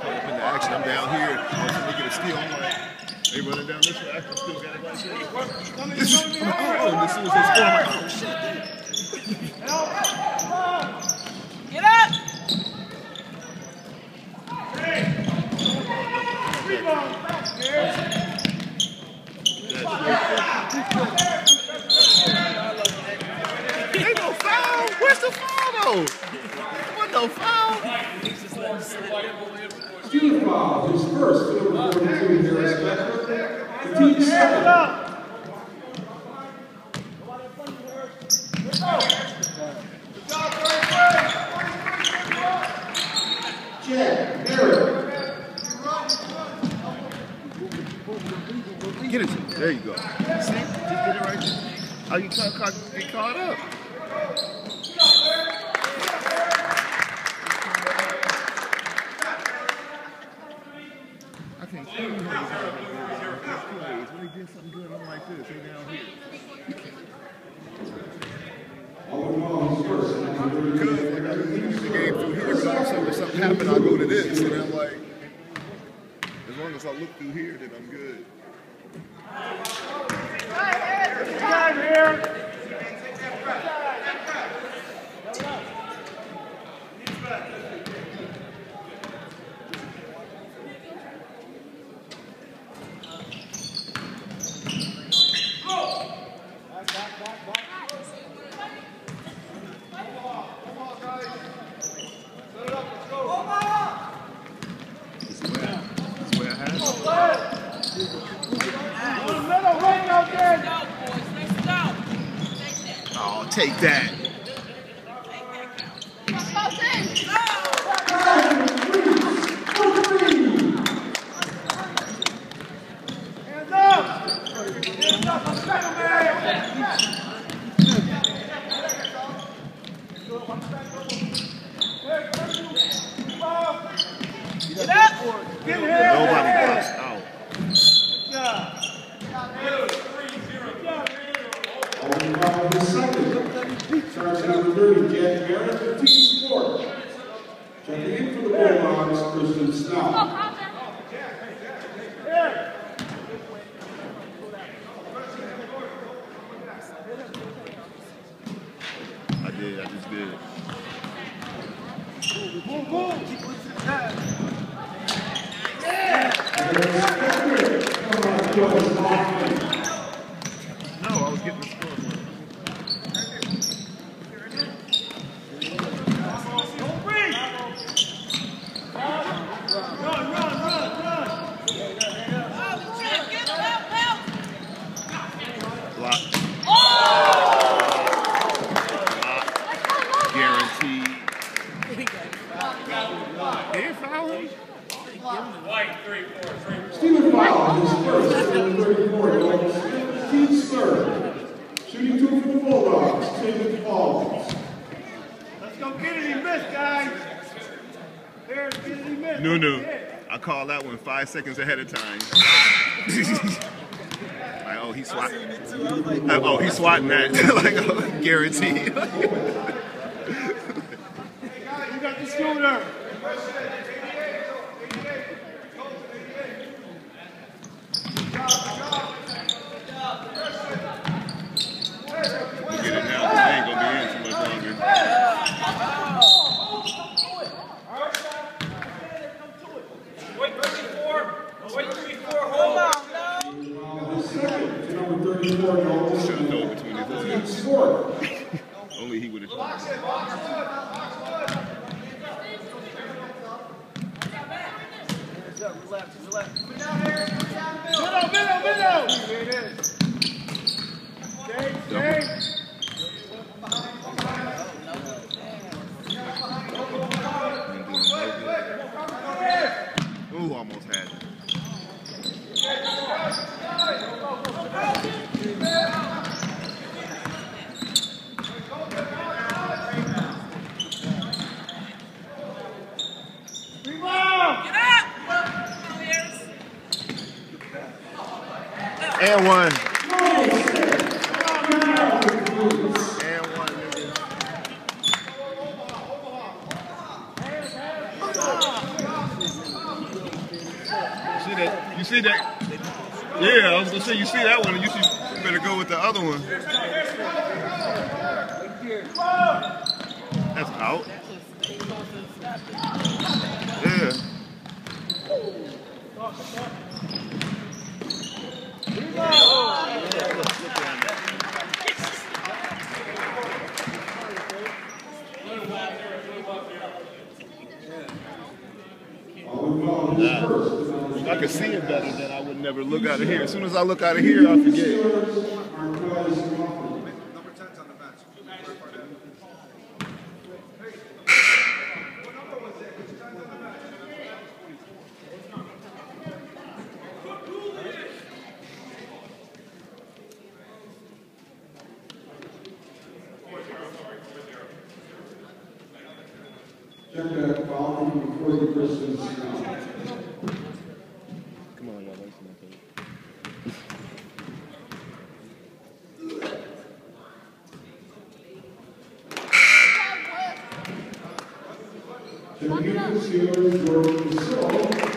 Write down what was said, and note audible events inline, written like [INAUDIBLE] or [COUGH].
caught up in action. I'm down here. I was trying to get a steal. I'm like, they running down this way. I still got it right there. This is, I'm oh, I'm oh, shit. Get up! No foul. Where's the foul, though? What no foul? Stealing foul, his first for number 42, Harris Becker. The team's second. Chad Barrett. Get it. to me. There you go. See? Just get it right there. How you caught, caught, get caught up? When he did something good, I'm like this. They down here. All in all, his first, and number 32. Good. Like, I leave the game through here, but also if something happened, I'll go to this. And I'm like, as long as I look through here, then I'm good. This is the way I, this is the way I have it. Go, boys. Let's go. Oh, take that. Nobody busts out. All in all, his second. Starts at number 30, Chad Barrett, the team's fourth. Checking in for the Bulldogs, Kristen Snell. I did. I just did. No, I was getting the score. Chad, get up, help! Block. Guaranteed. They didn't foul him? Steven foul, his first, number 34, Nolan Smith, team's third. Shooting two for the Bulldogs, Taven Falls. Let's go get it, he missed, guys. There, get he missed. No, no. I called that one five seconds ahead of time. [LAUGHS] like, oh, he's swatting. Like, uh, oh, he's swatting that. [LAUGHS] like, oh, guaranteed. You got the shooter. [LAUGHS] Get it now. 'cause They ain't gonna be in too much longer. Hold on, no. Foul, his second, to number 34, Nolan Should have known between his legs. team's fourth. Only he would have. Middle, middle, middle. There it is. Stay, stay. Ooh, almost had it. And one. And. See that? You see that? Yeah, I was gonna say you see that one, and you should you better go with the other one. That's out. I could see it better, than I would never look out of here. As soon as I look out of here, I forget. Steelers are Kelly Swafford. Number 10's on the bench. Check that foul before the Snell. Come on, y'all. Listen up. Checking in for